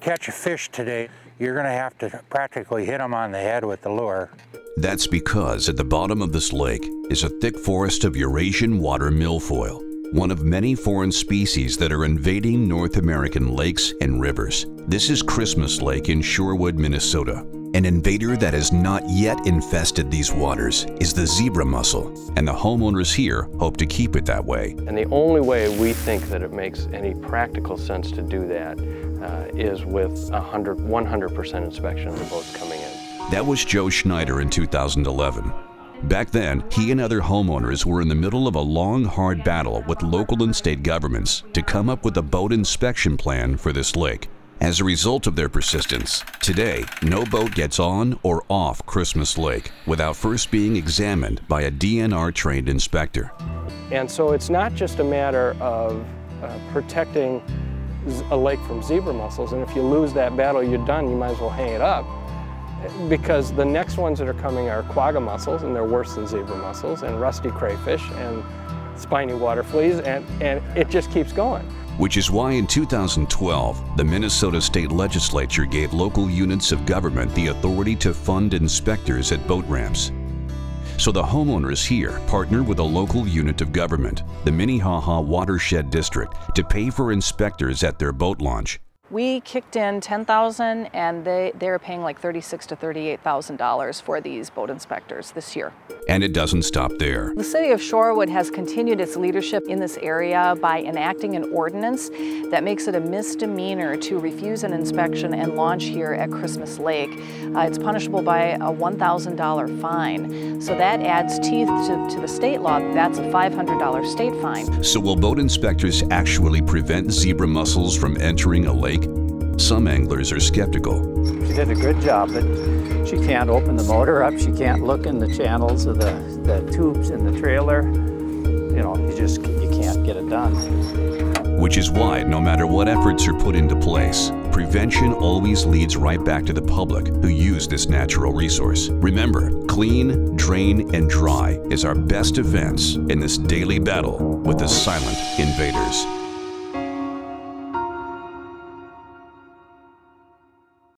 catch a fish today, you're going to have to practically hit them on the head with the lure. That's because at the bottom of this lake is a thick forest of Eurasian water milfoil, one of many foreign species that are invading North American lakes and rivers. This is Christmas Lake in Shorewood, Minnesota. An invader that has not yet infested these waters is the zebra mussel, and the homeowners here hope to keep it that way. And the only way we think that it makes any practical sense to do that uh, is with 100% inspection of the boats coming in. That was Joe Schneider in 2011. Back then, he and other homeowners were in the middle of a long, hard battle with local and state governments to come up with a boat inspection plan for this lake. As a result of their persistence, today no boat gets on or off Christmas Lake without first being examined by a DNR trained inspector. And so it's not just a matter of uh, protecting a lake from zebra mussels, and if you lose that battle, you're done, you might as well hang it up. Because the next ones that are coming are quagga mussels, and they're worse than zebra mussels, and rusty crayfish, and spiny water fleas, and, and it just keeps going which is why in 2012, the Minnesota State Legislature gave local units of government the authority to fund inspectors at boat ramps. So the homeowners here partner with a local unit of government, the Minnehaha Watershed District, to pay for inspectors at their boat launch. We kicked in 10000 and they, they're paying like 36 to $38,000 for these boat inspectors this year. And it doesn't stop there. The city of Shorewood has continued its leadership in this area by enacting an ordinance that makes it a misdemeanor to refuse an inspection and launch here at Christmas Lake. Uh, it's punishable by a $1,000 fine. So that adds teeth to, to the state law. That's a $500 state fine. So will boat inspectors actually prevent zebra mussels from entering a lake? Some anglers are skeptical. She did a good job, but she can't open the motor up. She can't look in the channels of the, the tubes in the trailer. You know, you just you can't get it done. Which is why, no matter what efforts are put into place, prevention always leads right back to the public who use this natural resource. Remember, clean, drain, and dry is our best defense in this daily battle with the silent invaders.